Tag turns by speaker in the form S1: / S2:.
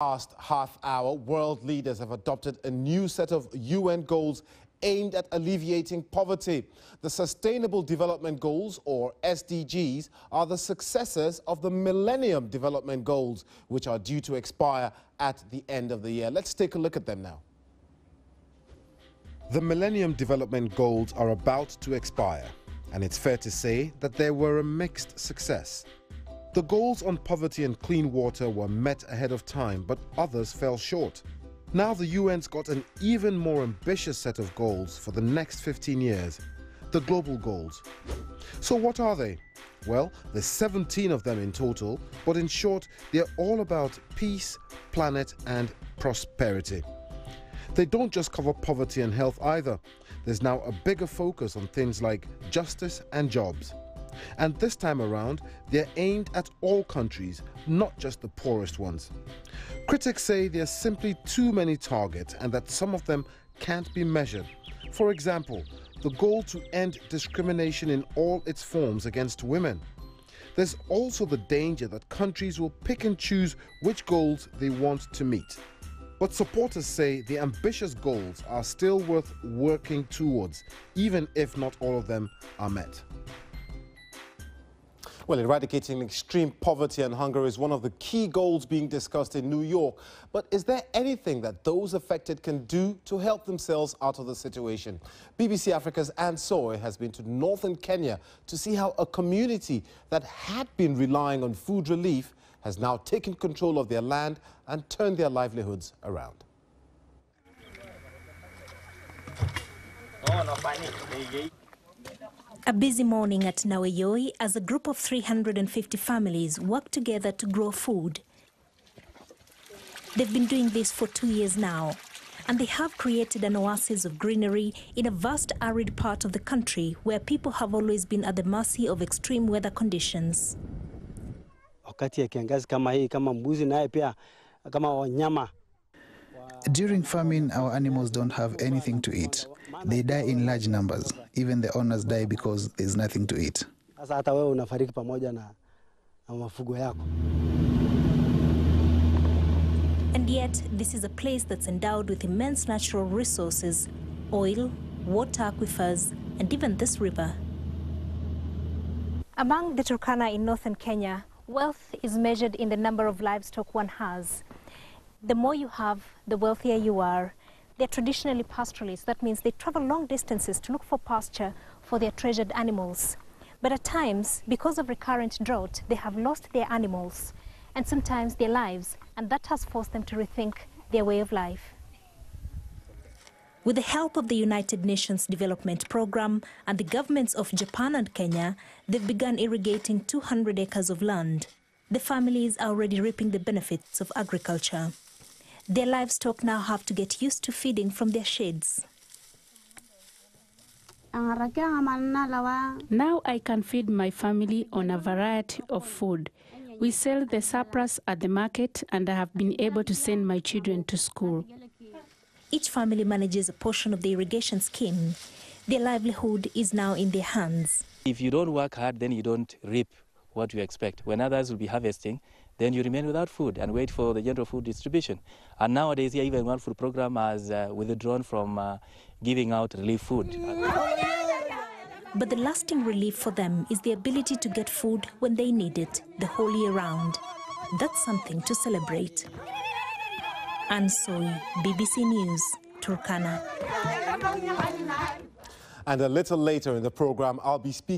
S1: Last half hour, world leaders have adopted a new set of UN goals aimed at alleviating poverty. The Sustainable Development Goals, or SDGs, are the successors of the Millennium Development Goals, which are due to expire at the end of the year. Let's take a look at them now. The Millennium Development Goals are about to expire, and it's fair to say that they were a mixed success. The goals on poverty and clean water were met ahead of time, but others fell short. Now the UN's got an even more ambitious set of goals for the next 15 years, the global goals. So what are they? Well, there's 17 of them in total, but in short, they're all about peace, planet and prosperity. They don't just cover poverty and health either. There's now a bigger focus on things like justice and jobs. And this time around, they're aimed at all countries, not just the poorest ones. Critics say there are simply too many targets and that some of them can't be measured. For example, the goal to end discrimination in all its forms against women. There's also the danger that countries will pick and choose which goals they want to meet. But supporters say the ambitious goals are still worth working towards, even if not all of them are met. Well, eradicating extreme poverty and hunger is one of the key goals being discussed in New York. But is there anything that those affected can do to help themselves out of the situation? BBC Africa's Anne Soy has been to northern Kenya to see how a community that had been relying on food relief has now taken control of their land and turned their livelihoods around.
S2: A busy morning at Naweyoi as a group of 350 families work together to grow food. They've been doing this for two years now, and they have created an oasis of greenery in a vast arid part of the country where people have always been at the mercy of extreme weather conditions.
S3: During famine, our animals don't have anything to eat. They die in large numbers. Even the owners die because there's nothing to eat. Sasa hata wewe unafariki pamoja na mafugo yako.
S2: And yet, this is a place that's endowed with immense natural resources, oil, water aquifers, and even this river. Among the Turkana in northern Kenya, wealth is measured in the number of livestock one has. The more you have, the wealthier you are, they're traditionally pastoralists. That means they travel long distances to look for pasture for their treasured animals. But at times, because of recurrent drought, they have lost their animals and sometimes their lives, and that has forced them to rethink their way of life. With the help of the United Nations Development Programme and the governments of Japan and Kenya, they've begun irrigating 200 acres of land. The families are already reaping the benefits of agriculture. Their livestock now have to get used to feeding from their sheds.
S4: Now I can feed my family on a variety of food. We sell the surplus at the market and I have been able to send my children to school.
S2: Each family manages a portion of the irrigation scheme. Their livelihood is now in their hands.
S5: If you don't work hard, then you don't reap what you expect. When others will be harvesting, then you remain without food and wait for the general food distribution. And nowadays, yeah, even World Food Program has uh, withdrawn from uh, giving out relief food.
S2: But the lasting relief for them is the ability to get food when they need it, the whole year round. That's something to celebrate. Anne Soy, BBC News, Turkana.
S1: And a little later in the program, I'll be speaking